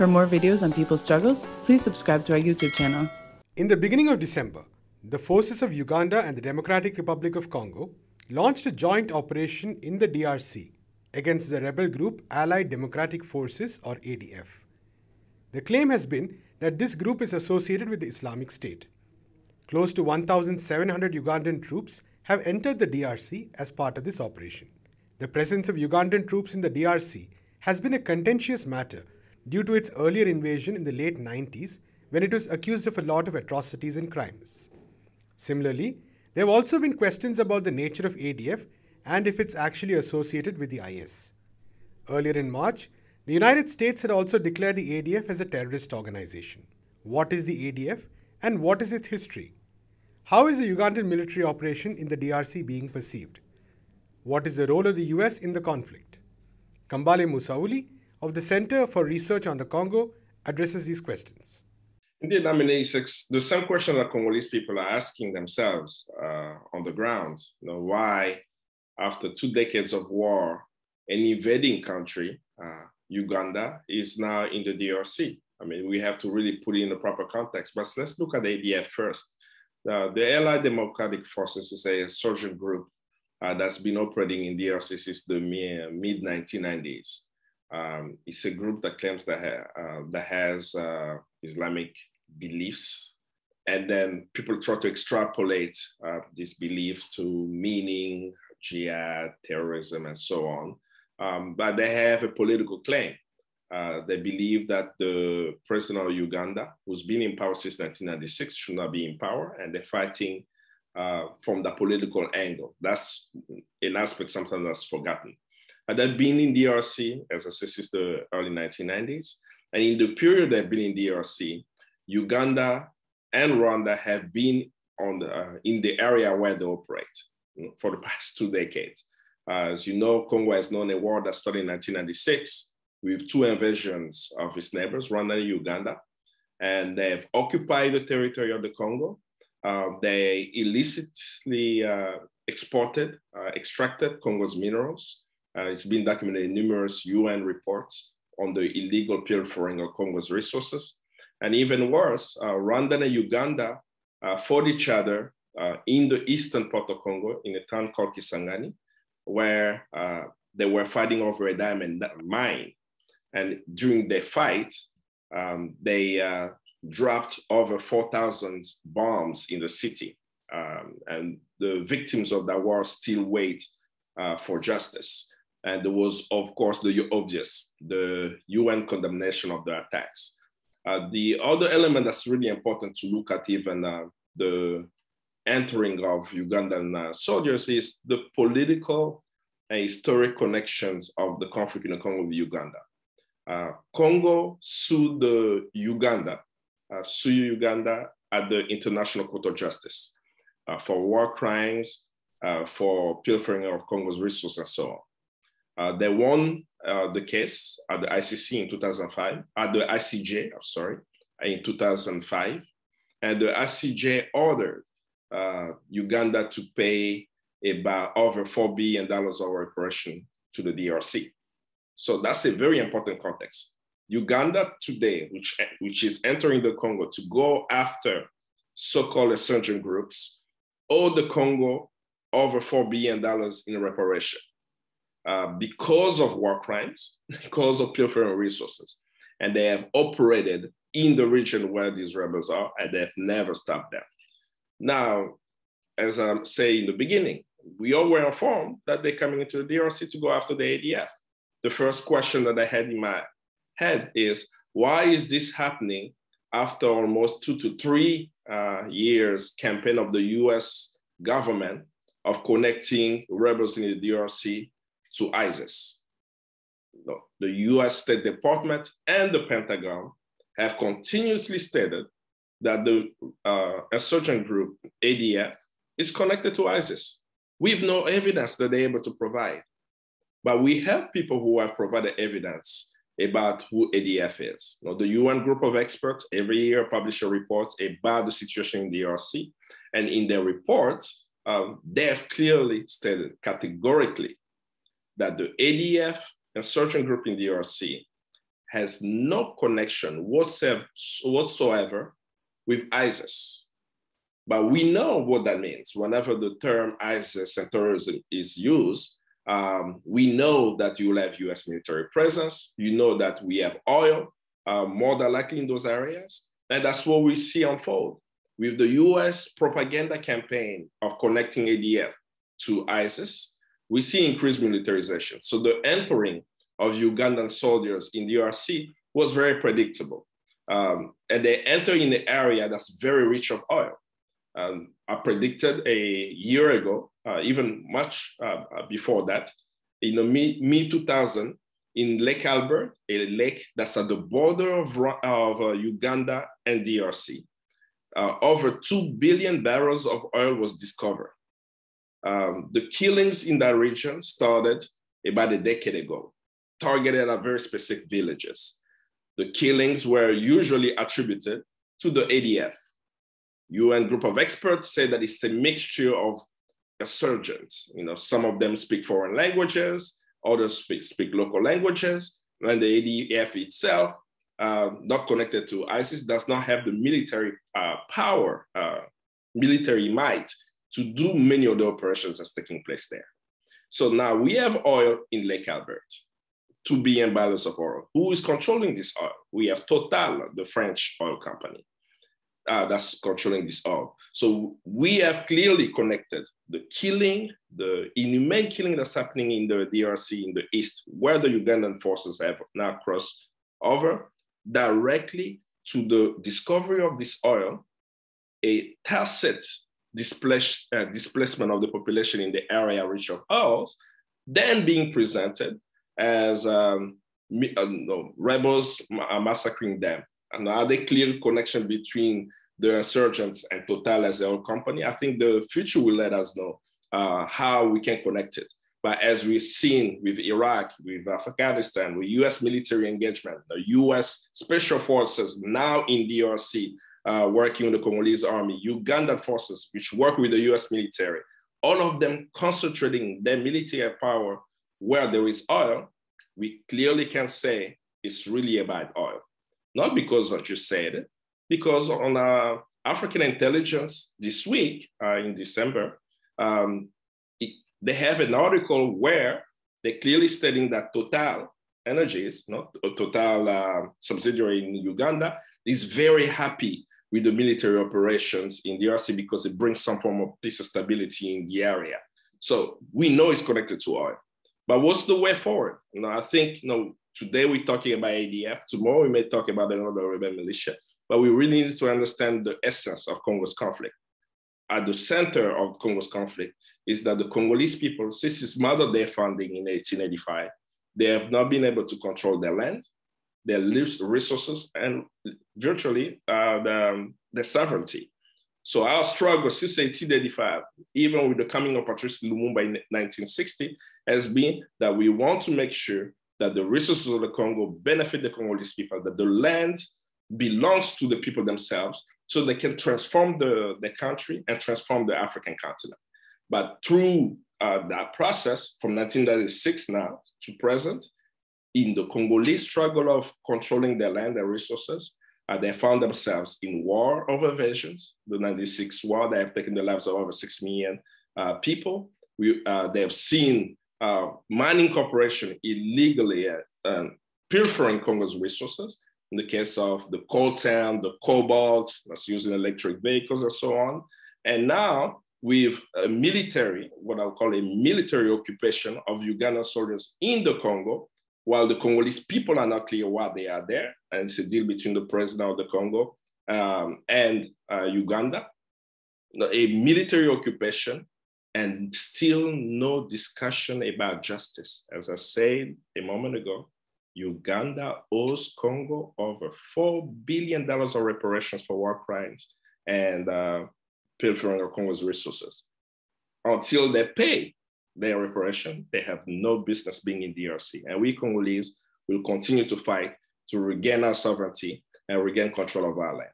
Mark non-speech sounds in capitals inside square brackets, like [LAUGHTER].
For more videos on people's struggles, please subscribe to our YouTube channel. In the beginning of December, the forces of Uganda and the Democratic Republic of Congo launched a joint operation in the DRC against the rebel group Allied Democratic Forces or ADF. The claim has been that this group is associated with the Islamic State. Close to 1,700 Ugandan troops have entered the DRC as part of this operation. The presence of Ugandan troops in the DRC has been a contentious matter due to its earlier invasion in the late 90s when it was accused of a lot of atrocities and crimes. Similarly, there have also been questions about the nature of ADF and if it's actually associated with the IS. Earlier in March, the United States had also declared the ADF as a terrorist organization. What is the ADF and what is its history? How is the Ugandan military operation in the DRC being perceived? What is the role of the US in the conflict? Kambale Musavuli of the Center for Research on the Congo addresses these questions. Indeed, I mean, it's the same question that Congolese people are asking themselves uh, on the ground. You know, why, after two decades of war, an invading country, uh, Uganda, is now in the DRC? I mean, we have to really put it in the proper context. But let's look at the ADF first. Uh, the Allied Democratic Forces is a insurgent group uh, that's been operating in DRC since the mid 1990s. Um, it's a group that claims that, ha- uh, that has uh, Islamic beliefs. And then people try to extrapolate uh, this belief to meaning, jihad, terrorism, and so on. Um, but they have a political claim. Uh, they believe that the president of Uganda, who's been in power since 1996, should not be in power, and they're fighting uh, from the political angle. That's an aspect sometimes that's forgotten. They've been in DRC, as I said, since the early 1990s. And in the period I've been in DRC, Uganda and Rwanda have been on the, uh, in the area where they operate you know, for the [LAUGHS] past two decades. As you know, Congo has known a war that started in 1996 with two invasions of its neighbors, Rwanda and Uganda. And they've occupied the territory of the Congo. Uh, they illicitly uh, exported, uh, extracted Congo's minerals. Uh, it's been documented in numerous UN reports on the illegal pilfering of Congo's resources. And even worse, uh, Rwanda and Uganda uh, fought each other uh, in the eastern part of Congo in a town called Kisangani, where uh, they were fighting over a diamond mine. And during the fight, um, they uh, dropped over 4,000 bombs in the city. Um, and the victims of that war still wait uh, for justice. And there was, of course, the obvious, the UN condemnation of the attacks. Uh, the other element that's really important to look at even uh, the entering of Ugandan uh, soldiers is the political and historic connections of the conflict in the Congo with Uganda. Uh, Congo sued the Uganda, uh, sued Uganda at the International Court of Justice uh, for war crimes, for pilfering of Congo's resources and so on. Uh, they won uh, the case at the ICC in 2005, at the ICJ, I'm sorry, in 2005. And the ICJ ordered uh, Uganda to pay about over $4 billion of reparation to the DRC. So that's a very important context. Uganda today, which, which is entering the Congo to go after so-called insurgent groups, owe the Congo over $4 billion in reparation. Uh, because of war crimes, [LAUGHS] because of pilfering resources. And they have operated in the region where these rebels are, and they've never stopped them. Now, as I'm saying in the beginning, we all were informed that they're coming into the DRC to go after the ADF. The first question that I had in my head is why is this happening after almost two to three uh, years campaign of the US government of connecting rebels in the DRC to ISIS. The US State Department and the Pentagon have continuously stated that the uh, insurgent group ADF is connected to ISIS. We have no evidence that they're able to provide, but we have people who have provided evidence about who ADF is. Now, the UN group of experts every year publish a report about the situation in the DRC, and in their report, um, they have clearly stated categorically that the ADF insurgent group in DRC has no connection whatsoever with ISIS. But we know what that means. Whenever the term ISIS and terrorism is used, um, we know that you will have US military presence. You know that we have oil, uh, more than likely in those areas. And that's what we see unfold with the US propaganda campaign of connecting ADF to ISIS. We see increased militarization. So the entering of Ugandan soldiers in DRC was very predictable. Um, and they enter in an area that's very rich of oil. Um, I predicted a year ago, uh, even much uh, before that, in the mid 2000, in Lake Albert, a lake that's at the border of, of uh, Uganda and DRC, uh, over 2 billion barrels of oil was discovered. Um, the killings in that region started about a decade ago, targeted at very specific villages. The killings were usually attributed to the ADF. UN group of experts say that it's a mixture of insurgents. You know, some of them speak foreign languages, others speak, speak local languages, and the ADF itself, uh, not connected to ISIS, does not have the military uh, power, uh, military might to do many of the operations that's taking place there. So now we have oil in Lake Albert, 2 billion barrels of oil. Who is controlling this oil? We have Total, the French oil company uh, that's controlling this oil. So we have clearly connected the killing, the inhumane killing that's happening in the DRC in the east, where the Ugandan forces have now crossed over, directly to the discovery of this oil, a tacit uh, displacement of the population in the area rich of oils, then being presented as um, uh, no, rebels massacring them. And are there clear connection between the insurgents and Total as their own company? I think the future will let us know uh, how we can connect it. But as we've seen with Iraq, with Afghanistan, with US military engagement, the US special forces now in DRC, uh, working with the Congolese army, Ugandan forces, which work with the US military, all of them concentrating their military power where there is oil, we clearly can say it's really about oil. Not because of you said, because on uh, African intelligence this week uh, in December, um, it, they have an article where they're clearly stating that Total Energies, not a Total uh, subsidiary in Uganda, is very happy with the military operations in DRC because it brings some form of peace and stability in the area. So we know it's connected to oil. But what's the way forward? You know, I think you know today we're talking about ADF. Tomorrow we may talk about another rebel militia. But we really need to understand the essence of Congo's conflict. At the center of Congo's conflict is that the Congolese people, since its mother day founding in 1885, they have not been able to control their land, their resources, and virtually uh, the, their sovereignty. So our struggle since 1885, even with the coming of Patrice Lumumba in 1960, has been that we want to make sure that the resources of the Congo benefit the Congolese people, that the land belongs to the people themselves, so they can transform the, the country and transform the African continent. But through uh, that process from 1996 now to present, in the Congolese struggle of controlling their land and resources, uh, they found themselves in war of invasions. The 96 war, that have taken the lives of over 6 million uh, people. We, uh, they have seen uh, mining corporation illegally uh, pilfering Congo's resources. In the case of the coltan, the cobalt, that's used in electric vehicles and so on. And now with a military, what I'll call a military occupation of Ugandan soldiers in the Congo, while the Congolese people are not clear why they are there. And it's a deal between the president of the Congo um, and uh, Uganda. A military occupation and still no discussion about justice. As I said a moment ago, Uganda owes Congo over $4 billion of reparations for war crimes and uh, pilfering of Congo's resources. Until they pay their reparation, they have no business being in DRC. And we Congolese will continue to fight to regain our sovereignty and regain control of our land.